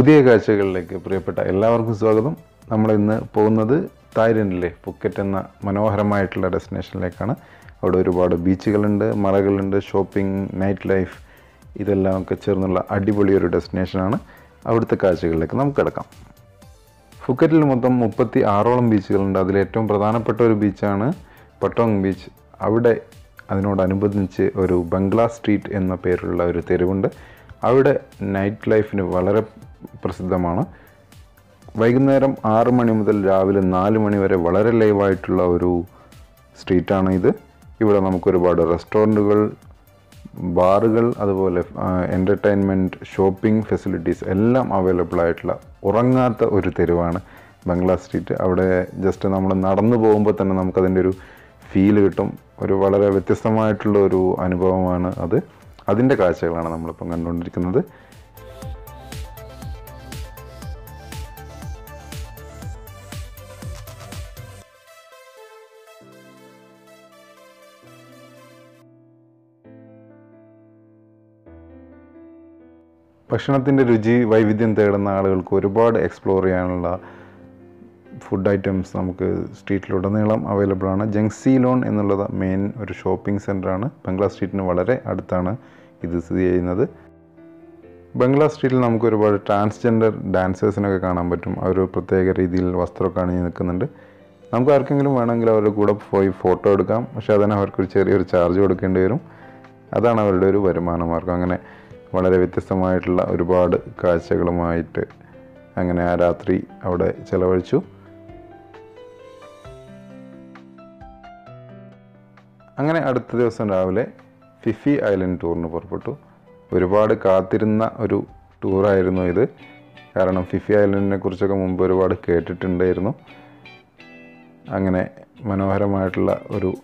പുതിയ കാഴ്ചകളിലേക്ക് പ്രിയപ്പെട്ട എല്ലാവർക്കും സ്വാഗതം. നമ്മൾ ഇന്ന് പോകുന്നത് തായ്ലൻഡിലെ പുക്കറ്റ് എന്ന മനോഹരമായിട്ടുള്ള ഡെസ്റ്റിനേഷനിലേക്കാണ് അവിടെ ഒരുപാട് ബീച്ചുകളുണ്ട് മലകളുണ്ട് ഷോപ്പിംഗ് നൈറ്റ് ലൈഫ് ഇതെല്ലാം ഒക്കെ ചേർന്നുള്ള അടിപൊളി ഒരു ഡെസ്റ്റിനേഷനാണ് അവിടുത്തെ കാഴ്ചകളിലേക്ക് നമുക്ക് കിടക്കാം. ഫുക്കറ്റിൽ മൊത്തം മുപ്പത്തി ആറോളം ബീച്ചുകളുണ്ട്. അതിൽ ഏറ്റവും പ്രധാനപ്പെട്ട ഒരു ബീച്ചാണ് പട്ടോങ് ബീച്ച് അവിടെ അതിനോടനുബന്ധിച്ച് ഒരു ബംഗ്ലാ സ്ട്രീറ്റ് എന്ന പേരുള്ള ഒരു തെരുവുണ്ട്. അവിടെ നൈറ്റ് ലൈഫിന് വളരെ പ്രസിദ്ധമാണ്. വൈകുന്നേരം ആറ് മണി മുതൽ രാവിലെ നാല് മണി വരെ വളരെ ലൈവായിട്ടുള്ള ഒരു സ്ട്രീറ്റാണ് ഇത്. ഇവിടെ നമുക്ക് ഒരുപാട് റെസ്റ്റോറന്റുകൾ ബാറുകൾ അതുപോലെ എന്റർടൈൻമെന്റ് ഷോപ്പിംഗ് ഫെസിലിറ്റീസ് എല്ലാം അവൈലബിൾ ആയിട്ടുള്ള ഉറങ്ങാത്ത ഒരു തെരുവാണ് ബംഗ്ലാ സ്ട്രീറ്റ്. അവിടെ ജസ്റ്റ് നമ്മൾ നടന്നു പോകുമ്പോൾ തന്നെ നമുക്കതിന്റെ ഒരു ഫീൽ കിട്ടും. ഒരു വളരെ വ്യത്യസ്തമായിട്ടുള്ള ഒരു അനുഭവമാണ് അത്. അതിന്റെ കാഴ്ചകളാണ് നമ്മളിപ്പം കണ്ടുകൊണ്ടിരിക്കുന്നത്. ഭക്ഷണത്തിന്റെ രുചി വൈവിധ്യം തേടുന്ന ആളുകൾക്ക് ഒരുപാട് എക്സ്പ്ലോർ ചെയ്യാനുള്ള ഫുഡ് ഐറ്റംസ് നമുക്ക് സ്ട്രീറ്റിലുടനീളം അവൈലബിൾ ആണ്. ജങ്സി ലോൺ എന്നുള്ളത് മെയിൻ ഒരു ഷോപ്പിംഗ് സെന്ററാണ് ബംഗ്ലാ സ്ട്രീറ്റിന് വളരെ അടുത്താണ് ഇത് സ്ഥിതി ചെയ്യുന്നത്. ബംഗ്ലാ സ്ട്രീറ്റിൽ നമുക്ക് ഒരുപാട് ട്രാൻസ്ജെൻഡർ ഡാൻസേഴ്സിനൊക്കെ കാണാൻ പറ്റും. അവർ പ്രത്യേക രീതിയിൽ വസ്ത്രമൊക്കെ അണിഞ്ഞ് നിൽക്കുന്നുണ്ട്. നമുക്ക് ആർക്കെങ്കിലും വേണമെങ്കിൽ അവരുടെ കൂടെ പോയി ഫോട്ടോ എടുക്കാം. പക്ഷേ അതിന് അവർക്കൊരു ചെറിയൊരു ചാർജ് കൊടുക്കേണ്ടി വരും. അതാണ് അവരുടെ ഒരു വരുമാന മാർഗം. അങ്ങനെ വളരെ വ്യത്യസ്തമായിട്ടുള്ള ഒരുപാട് കാഴ്ചകളുമായിട്ട് അങ്ങനെ ആ രാത്രി അവിടെ ചിലവഴിച്ചു. അങ്ങനെ അടുത്ത ദിവസം രാവിലെ ഫിഫി ഐലൻഡ് ടൂറിന് പുറപ്പെട്ടു. ഒരുപാട് കാത്തിരുന്ന ഒരു ടൂറായിരുന്നു ഇത്. കാരണം ഫിഫി ഐലൻഡിനെ കുറിച്ചൊക്കെ മുമ്പ് ഒരുപാട് കേട്ടിട്ടുണ്ടായിരുന്നു. അങ്ങനെ മനോഹരമായിട്ടുള്ള ഒരു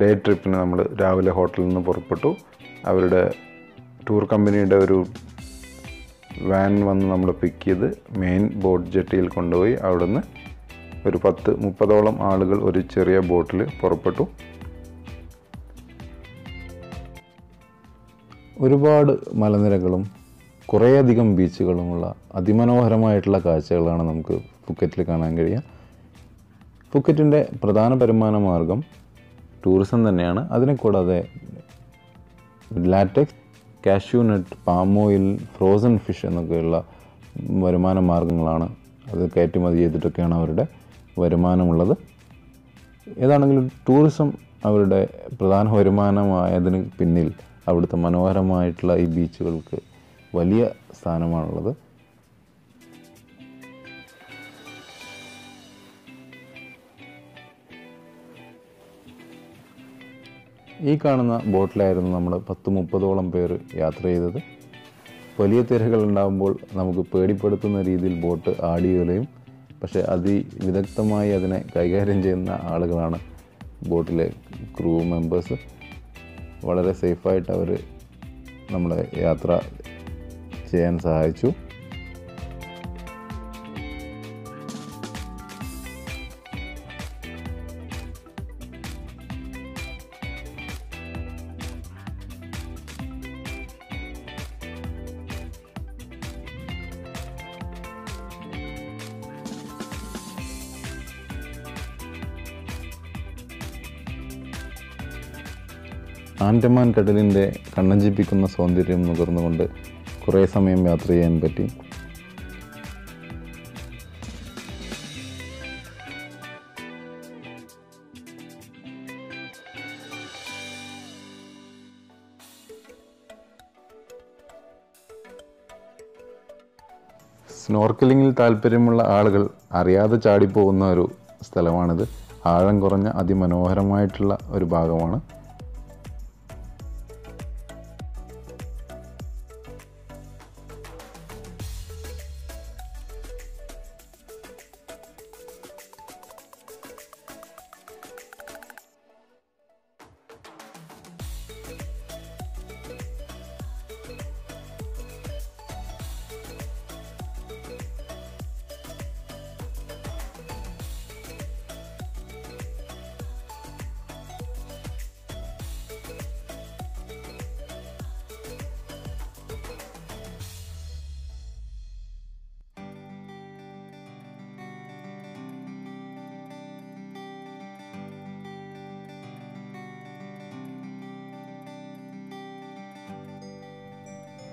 ഡേ ട്രിപ്പിന് നമ്മൾ രാവിലെ ഹോട്ടലിൽ നിന്ന് പുറപ്പെട്ടു. അവരുടെ ടൂർ കമ്പനിയുടെ ഒരു വാൻ വന്ന് നമ്മൾ പിക്ക് ചെയ്ത് മെയിൻ ബോട്ട് ജെട്ടിയിൽ കൊണ്ടുപോയി. അവിടുന്ന് ഒരു പത്ത് മുപ്പതോളം ആളുകൾ ഒരു ചെറിയ ബോട്ടിൽ പുറപ്പെട്ടു. ഒരുപാട് മലനിരകളും കുറേയധികം ബീച്ചുകളുമുള്ള അതിമനോഹരമായിട്ടുള്ള കാഴ്ചകളാണ് നമുക്ക് ഫുക്കറ്റിൽ കാണാൻ കഴിയുക. ഫുക്കറ്റിന്റെ പ്രധാന വരുമാന മാർഗം ടൂറിസം തന്നെയാണ്. അതിനെ കൂടാതെ latex cashew nut palm oil frozen fish എന്നൊക്കെയുള്ള വരുമാന മാർഗങ്ങളാണ് അത് കയറ്റുമതി ചെയ്തിട്ടൊക്കെയാണ് അവരുടെ വരുമാനമുള്ളത്. ഏതാണെങ്കിലും ടൂറിസം അവരുടെ പ്രധാന വരുമാനമായതിന് പിന്നിൽ അവിടുത്തെ മനോഹരമായിട്ടുള്ള ഈ ബീച്ചുകൾക്ക് വലിയ സ്ഥാനമാണുള്ളത്. ഈ കാണുന്ന ബോട്ടിലായിരുന്നു നമ്മൾ പത്ത് മുപ്പതോളം പേർ യാത്ര ചെയ്തത്. വലിയ തിരകൾ ഉണ്ടാകുമ്പോൾ നമുക്ക് പേടിപ്പെടുത്തുന്ന രീതിയിൽ ബോട്ട് ആടിയുകയും പക്ഷേ അതിവിദഗ്ധമായി അതിനെ കൈകാര്യം ചെയ്യുന്ന ആളുകളാണ് ബോട്ടിലെ ക്രൂ മെമ്പേഴ്സ്. വളരെ സേഫായിട്ട് അവർ നമ്മളെ യാത്ര ചെയ്യാൻ സഹായിച്ചു. ആൻഡമാൻ കടലിന്റെ കണ്ണഞ്ചിപ്പിക്കുന്ന സൗന്ദര്യം നുകർന്നുകൊണ്ട് കുറേ സമയം യാത്ര ചെയ്യാൻ പറ്റി. സ്നോർക്കലിങ്ങിൽ താല്പര്യമുള്ള ആളുകൾ അറിയാതെ ചാടിപ്പോകുന്ന ഒരു സ്ഥലമാണിത്. ആഴം കുറഞ്ഞ അതിമനോഹരമായിട്ടുള്ള ഒരു ഭാഗമാണ്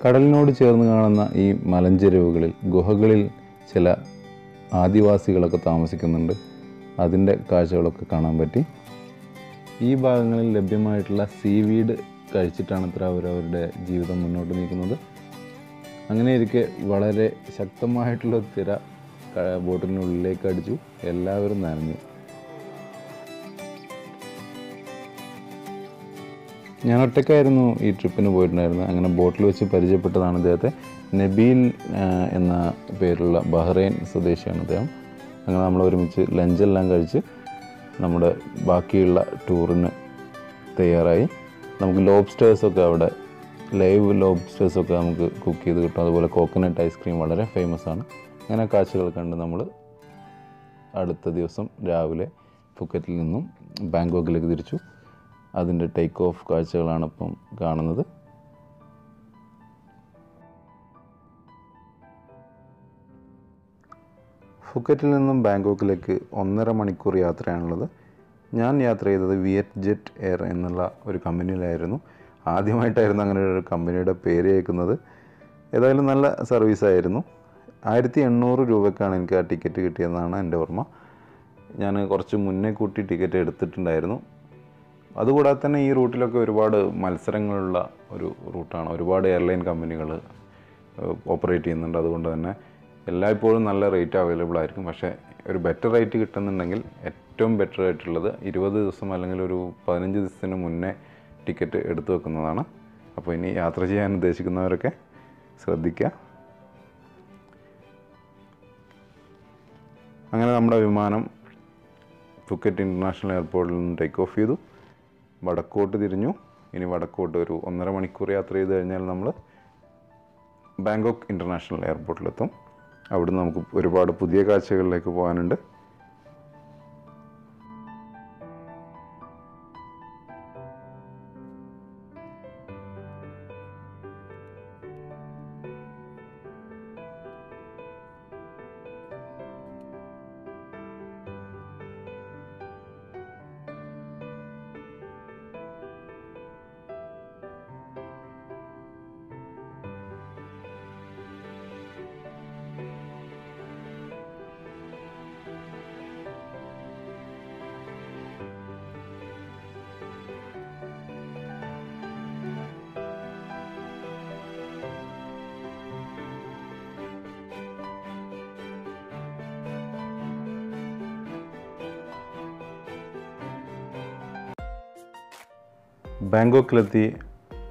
കടലിനോട് ചേർന്ന് കാണുന്ന ഈ മലഞ്ചെരുവുകളിൽ ഗുഹകളിൽ ചില ആദിവാസികളൊക്കെ താമസിക്കുന്നുണ്ട്. അതിന്റെ കാഴ്ചകളൊക്കെ കാണാൻ പറ്റി. ഈ ഭാഗങ്ങളിൽ ലഭ്യമായിട്ടുള്ള സീവീഡ് കഴിച്ചിട്ടാണ് അത്ര അവരവരുടെ ജീവിതം മുന്നോട്ട് നീക്കുന്നത്. അങ്ങനെ ഇരിക്കെ വളരെ ശക്തമായിട്ടുള്ള തിര ബോട്ടിനുള്ളിലേക്ക് അടിച്ചു. എല്ലാവരും നനഞ്ഞു. ഞാൻ ഒറ്റയ്ക്കായിരുന്നു ഈ ട്രിപ്പിന് പോയിട്ടുണ്ടായിരുന്നത്. അങ്ങനെ ബോട്ടിൽ വെച്ച് പരിചയപ്പെട്ടതാണ് അദ്ദേഹത്തെ നബീൽ എന്ന പേരുള്ള ബഹ്റൈൻ സ്വദേശിയാണ് അദ്ദേഹം. അങ്ങനെ നമ്മൾ ഒരുമിച്ച് ലഞ്ചെല്ലാം കഴിച്ച് നമ്മുടെ ബാക്കിയുള്ള ടൂറിന് തയ്യാറായി. നമുക്ക് ലോബ്സ്റ്റേഴ്സൊക്കെ അവിടെ ലൈവ് ലോബ്സ്റ്റേഴ്സൊക്കെ നമുക്ക് കുക്ക് ചെയ്ത് കിട്ടും. അതുപോലെ കോക്കനട്ട് ഐസ്ക്രീം വളരെ ഫേമസ് ആണ്. അങ്ങനെ കാഴ്ചകൾ കണ്ട് നമ്മൾ അടുത്ത ദിവസം രാവിലെ ഫുക്കറ്റിൽ നിന്നും ബാങ്കോക്കിലേക്ക് തിരിച്ചു. അതിന്റെ ടേക്ക് ഓഫ് കാഴ്ചകളാണ് ഇപ്പം കാണുന്നത്. ഫുക്കറ്റിൽ നിന്നും ബാങ്കോക്കിലേക്ക് ഒന്നര മണിക്കൂർ യാത്രയാണുള്ളത്. ഞാൻ യാത്ര ചെയ്തത് വിയറ്റ് ജെറ്റ് എയർ എന്നുള്ള ഒരു കമ്പനിയിലായിരുന്നു. ആദ്യമായിട്ടായിരുന്നു അങ്ങനെ ഒരു കമ്പനിയുടെ പേര് കേൾക്കുന്നത്. ഏതായാലും നല്ല സർവീസായിരുന്നു ആയിരത്തി എണ്ണൂറ് രൂപയ്ക്കാണ് എനിക്ക് ആ ടിക്കറ്റ് കിട്ടിയതെന്നാണ് എന്റെ ഓർമ്മ. ഞാൻ കുറച്ച് മുന്നേ കൂട്ടി ടിക്കറ്റ് എടുത്തിട്ടുണ്ടായിരുന്നു. അതുകൂടാതെ തന്നെ ഈ റൂട്ടിലൊക്കെ ഒരുപാട് മത്സരങ്ങളുള്ള ഒരു റൂട്ടാണ്. ഒരുപാട് എയർലൈൻ കമ്പനികൾ ഓപ്പറേറ്റ് ചെയ്യുന്നുണ്ട്. അതുകൊണ്ട് തന്നെ എല്ലായ്പ്പോഴും നല്ല റേറ്റ് അവൈലബിൾ ആയിരിക്കും. പക്ഷേ ഒരു ബെറ്റർ റേറ്റ് കിട്ടുന്നുണ്ടെങ്കിൽ ഏറ്റവും ബെറ്റർ ആയിട്ടുള്ളത് ഇരുപത് ദിവസം അല്ലെങ്കിൽ ഒരു പതിനഞ്ച് ദിവസത്തിന് മുന്നേ ടിക്കറ്റ് എടുത്തു വെക്കുന്നതാണ്. അപ്പോൾ ഇനി യാത്ര ചെയ്യാൻ ഉദ്ദേശിക്കുന്നവരൊക്കെ ശ്രദ്ധിക്കുക. അങ്ങനെ നമ്മുടെ വിമാനം ഫുക്കറ്റ് ഇന്റർനാഷണൽ എയർപോർട്ടിൽ നിന്ന് ടേക്ക് ഓഫ് ചെയ്തു. വടക്കോട്ട് തിരിഞ്ഞു. ഇനി വടക്കോട്ട് ഒരു ഒന്നര മണിക്കൂർ യാത്ര ചെയ്ത് കഴിഞ്ഞാൽ നമ്മൾ ബാങ്കോക്ക് ഇന്റർനാഷണൽ എയർപോർട്ടിലെത്തും. അവിടുന്ന് നമുക്ക് ഒരുപാട് പുതിയ കാഴ്ചകളിലേക്ക് പോകാനുണ്ട്. ബാങ്കോക്കിലെത്തി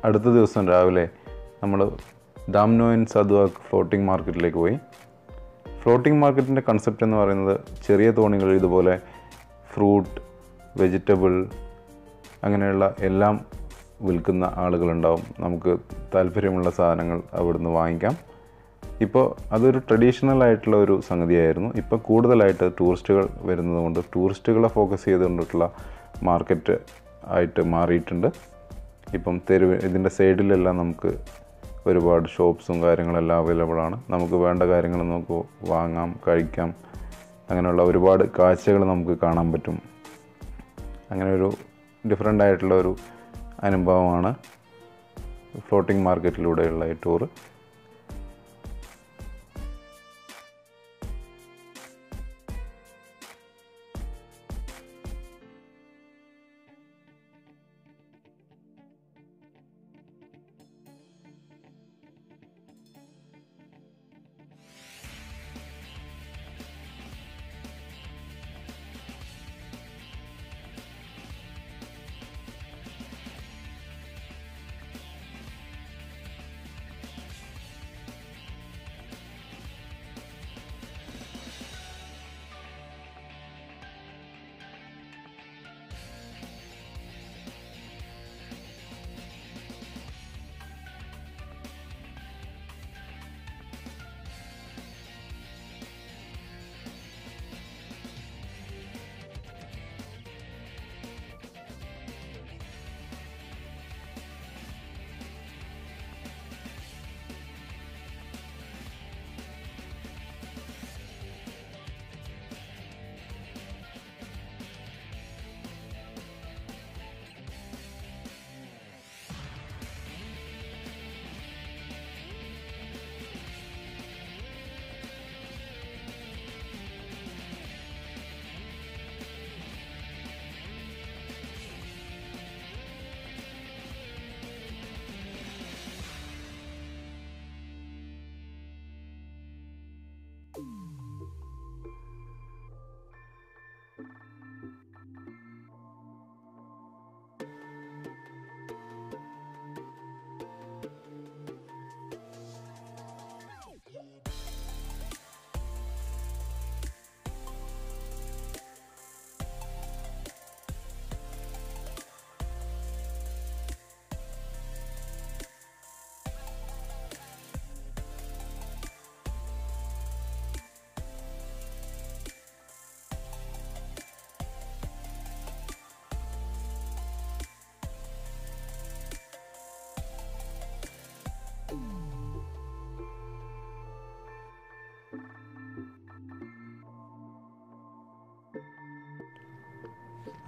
അടുത്ത ദിവസം രാവിലെ നമ്മൾ ഡാംനോയിൻ സദ്വാക്ക് ഫ്ലോട്ടിംഗ് മാർക്കറ്റിലേക്ക് പോയി. ഫ്ലോട്ടിംഗ് മാർക്കറ്റിന്റെ കൺസെപ്റ്റ് എന്ന് പറയുന്നത് ചെറിയ തോണികൾ ഇതുപോലെ ഫ്രൂട്ട് വെജിറ്റബിൾ അങ്ങനെയുള്ള എല്ലാം വിൽക്കുന്ന ആളുകളുണ്ടാവും. നമുക്ക് താല്പര്യമുള്ള സാധനങ്ങൾ അവിടുന്ന് വാങ്ങിക്കാം. ഇപ്പോൾ അതൊരു ട്രഡീഷണൽ ആയിട്ടുള്ള ഒരു സംഗതിയായിരുന്നു. ഇപ്പോൾ കൂടുതലായിട്ട് ടൂറിസ്റ്റുകൾ വരുന്നതുകൊണ്ട് ടൂറിസ്റ്റുകളെ ഫോക്കസ് ചെയ്തുകൊണ്ടിട്ടുള്ള മാർക്കറ്റ് ആയിട്ട് മാറിയിട്ടുണ്ട്. ഇപ്പം തെരുവ് ഇതിന്റെ സൈഡിലെല്ലാം നമുക്ക് ഒരുപാട് ഷോപ്സും കാര്യങ്ങളെല്ലാം അവൈലബിൾ ആണ്. നമുക്ക് വേണ്ട കാര്യങ്ങൾ നമുക്ക് വാങ്ങാം കഴിക്കാം. അങ്ങനെയുള്ള ഒരുപാട് കാഴ്ചകൾ നമുക്ക് കാണാൻ പറ്റും. അങ്ങനെ ഒരു ഡിഫറെന്റ് ആയിട്ടുള്ള ഒരു അനുഭവമാണ് ഫ്ലോട്ടിംഗ് മാർക്കറ്റിലൂടെയുള്ള ഈ ടൂറ്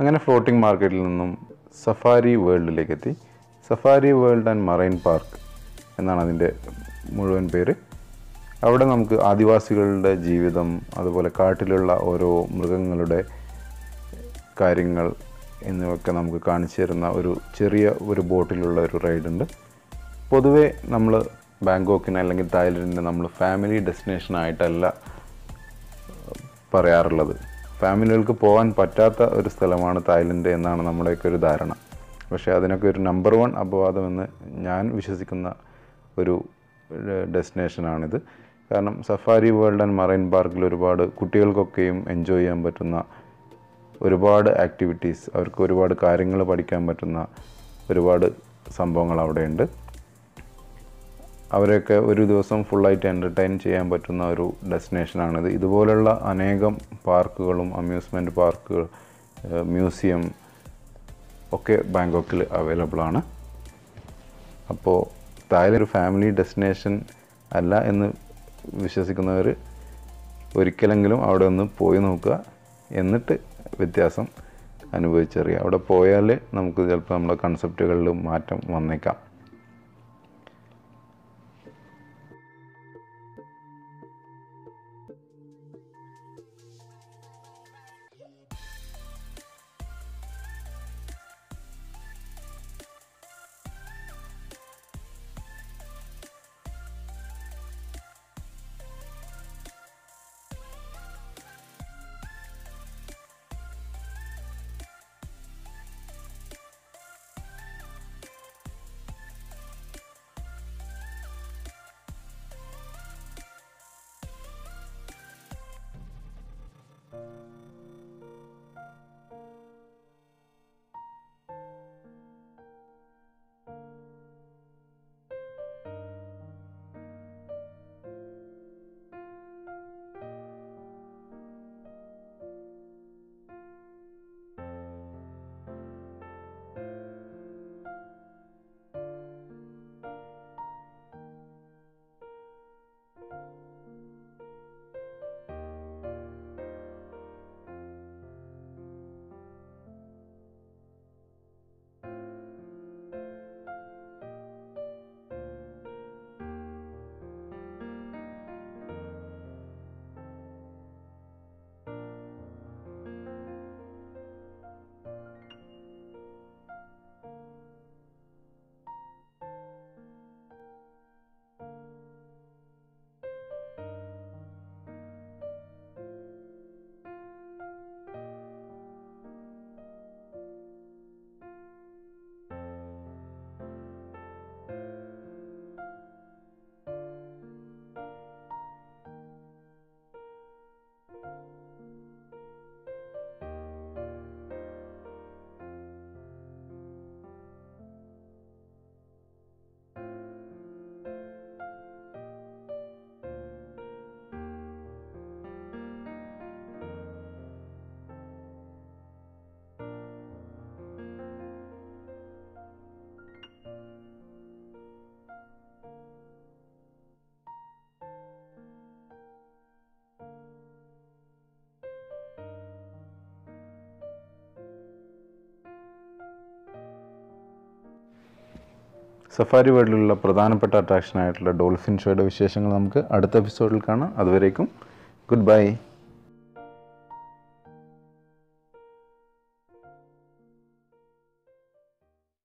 അങ്ങനെ ഫ്ലോട്ടിംഗ് മാർക്കറ്റിൽ നിന്നും സഫാരി വേൾഡിലേക്ക് എത്തി Safari World and Marine Park എന്നാണ് അതിന്റെ മുഴുവൻ പേര്. അവിടെ നമുക്ക് ആദിവാസികളുടെ ജീവിതം അതുപോലെ കാട്ടിലുള്ള ഓരോ മൃഗങ്ങളുടെ കാര്യങ്ങൾ എന്നിവയൊക്കെ നമുക്ക് കാണിച്ചു തരുന്ന ഒരു ചെറിയ ഒരു ബോട്ടിലുള്ള ഒരു റൈഡുണ്ട് പൊതുവേ നമ്മൾ ബാങ്കോക്കിന് അല്ലെങ്കിൽ തായ്ലൻഡിന് നമ്മൾ ഫാമിലി ഡെസ്റ്റിനേഷൻ ആയിട്ടല്ല പറയാറുള്ളത്. ഫാമിലികൾക്ക് പോകാൻ പറ്റാത്ത ഒരു സ്ഥലമാണ് തായ്ലൻഡ് എന്നാണ് നമ്മുടെയൊക്കെ ഒരു ധാരണ. പക്ഷേ അതിനൊക്കെ ഒരു നമ്പർ വൺ അപവാദമെന്ന് ഞാൻ വിശ്വസിക്കുന്ന ഒരു ഡെസ്റ്റിനേഷനാണിത്. കാരണം സഫാരി വേൾഡ് ആൻഡ് മറൈൻ പാർക്കിൽ ഒരുപാട് കുട്ടികൾക്കൊക്കെയും എൻജോയ് ചെയ്യാൻ പറ്റുന്ന ഒരുപാട് ആക്ടിവിറ്റീസ് അവർക്ക് ഒരുപാട് കാര്യങ്ങൾ പഠിക്കാൻ പറ്റുന്ന ഒരുപാട് സംഭവങ്ങൾ അവിടെയുണ്ട്. അവരെയൊക്കെ ഒരു ദിവസം ഫുള്ളായിട്ട് എന്റർടൈൻ ചെയ്യാൻ പറ്റുന്ന ഒരു ഡെസ്റ്റിനേഷനാണിത് ഇതുപോലുള്ള അനേകം പാർക്കുകളും അമ്യൂസ്മെന്റ് പാർക്കുകൾ മ്യൂസിയം ഒക്കെ ബാങ്കോക്കിൽ അവൈലബിൾ ആണ്. അപ്പോൾ തായ്ലൻഡ് ഒരു ഫാമിലി ഡെസ്റ്റിനേഷൻ അല്ല എന്ന് വിശ്വസിക്കുന്നവർ ഒരിക്കലെങ്കിലും അവിടെ ഒന്ന് പോയി നോക്കുക. എന്നിട്ട് വ്യത്യാസം അനുഭവിച്ചറിയുക. അവിടെ പോയാൽ നമുക്ക് ചിലപ്പോൾ നമ്മുടെ കൺസെപ്റ്റുകളിൽ മാറ്റം വന്നേക്കാം. സഫാരി വേൾഡിലുള്ള പ്രധാനപ്പെട്ട അട്രാക്ഷൻ ആയിട്ടുള്ള ഡോൾഫിൻ ഷോയുടെ വിശേഷങ്ങൾ നമുക്ക് അടുത്ത എപ്പിസോഡിൽ കാണാം. അതുവരേക്കും ഗുഡ് ബൈ